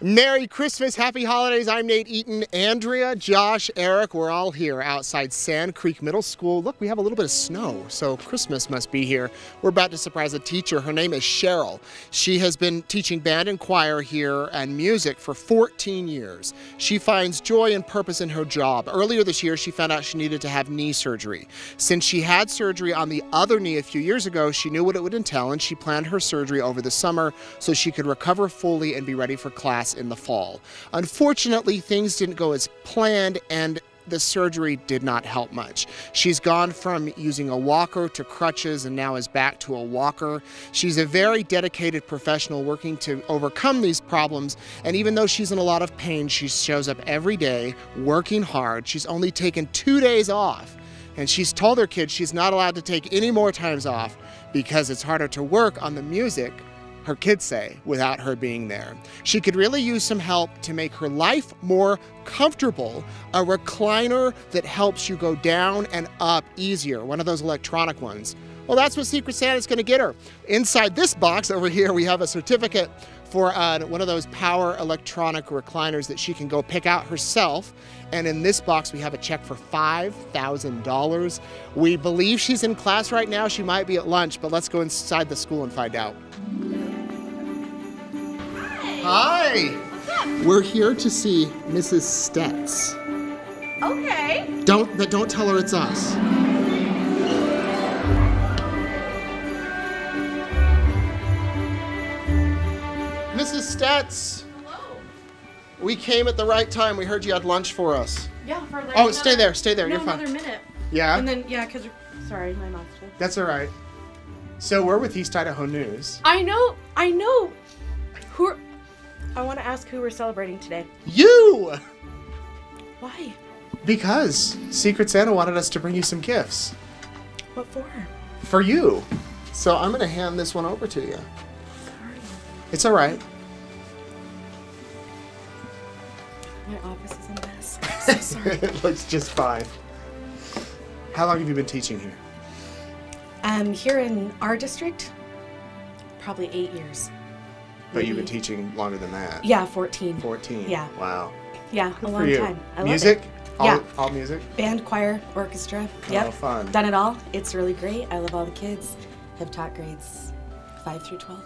Merry Christmas, Happy Holidays. I'm Nate Eaton, Andrea, Josh, Eric. We're all here outside Sand Creek Middle School. Look, we have a little bit of snow, so Christmas must be here. We're about to surprise a teacher. Her name is Cheryl. She has been teaching band and choir here and music for 14 years. She finds joy and purpose in her job. Earlier this year, she found out she needed to have knee surgery. Since she had surgery on the other knee a few years ago, she knew what it would entail and she planned her surgery over the summer so she could recover fully and be ready for class in the fall. Unfortunately, things didn't go as planned and the surgery did not help much. She's gone from using a walker to crutches and now is back to a walker. She's a very dedicated professional working to overcome these problems. And even though she's in a lot of pain, she shows up every day working hard. She's only taken two days off. And she's told her kids she's not allowed to take any more times off because it's harder to work on the music her kids say, without her being there. She could really use some help to make her life more comfortable. A recliner that helps you go down and up easier, one of those electronic ones. Well, that's what Secret Santa's gonna get her. Inside this box over here, we have a certificate for uh, one of those power electronic recliners that she can go pick out herself. And in this box, we have a check for $5,000. We believe she's in class right now. She might be at lunch, but let's go inside the school and find out. Hi. What's up? We're here to see Mrs. Stetz. Okay. Don't, but don't tell her it's us. Mrs. Stetz, Hello. we came at the right time. We heard you had lunch for us. Yeah, for like Oh, another, stay there, stay there. No, You're fine. another minute. Yeah, And then yeah, cause sorry, my mouth's full. that's all right. So we're with East Idaho News. I know. I know. Who? Are, I want to ask who we're celebrating today. You! Why? Because Secret Santa wanted us to bring you some gifts What for? for you. So I'm gonna hand this one over to you. Sorry. It's all right. My office is a mess. I'm so sorry. it looks just fine. How long have you been teaching here? um, here in our district, probably eight years. But you've been teaching longer than that. Yeah, fourteen. 14. Yeah. Wow. Yeah, Good a long you. time. I love music? it. All, Yeah. all music? Band, choir, orchestra. Oh, Yep. fun. Done it all. It's really great. I love all the kids. Have taught grades five through twelve.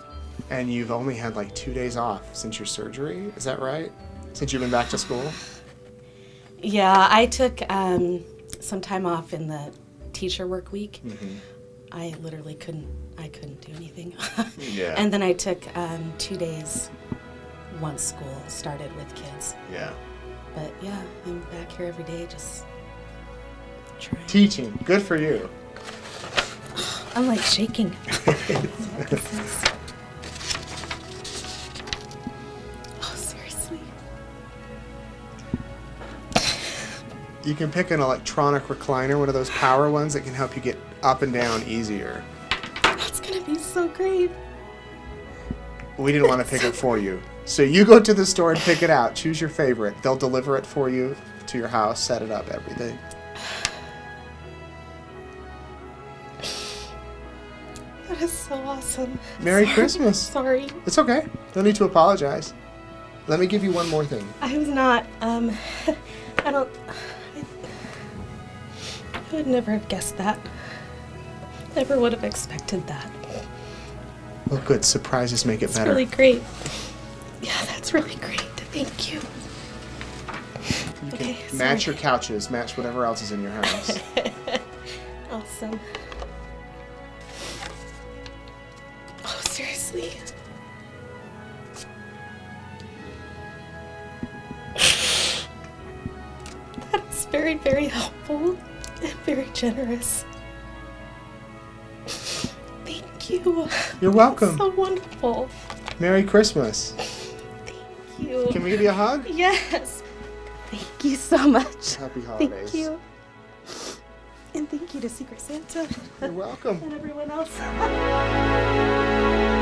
And you've only had like two days off since your surgery. Is that right? Since you've been back to school? Yeah, I took um, some time off in the teacher work week. I literally couldn't. I couldn't do anything. Yeah. And then I took um, two days once school started with kids. Yeah. But yeah, I'm back here every day, just trying. Teaching. Good for you. I'm like shaking. You can pick an electronic recliner, one of those power ones that can help you get up and down easier. That's gonna be so great. We didn't want to pick it for you. So you go to the store and pick it out. Choose your favorite. They'll deliver it for you to your house, set it up, everything. That is so awesome. Merry Sorry. Christmas. Sorry. It's okay. No need to apologize. Let me give you one more thing. I was not. Um, I don't. I, would never have guessed that. Never would have expected that. Well, good. Surprises make it It's better. really great. Yeah, that's really great. Thank you. you can okay, match sorry. your couches, match whatever else is in your house. Awesome. Oh, seriously? That is very, very helpful and very generous. Thank you. You're welcome. So wonderful. Merry Christmas. Thank you. Can we give you a hug? Yes. Thank you so much. Happy holidays. Thank you. And thank you to Secret Santa You're welcome. and everyone else.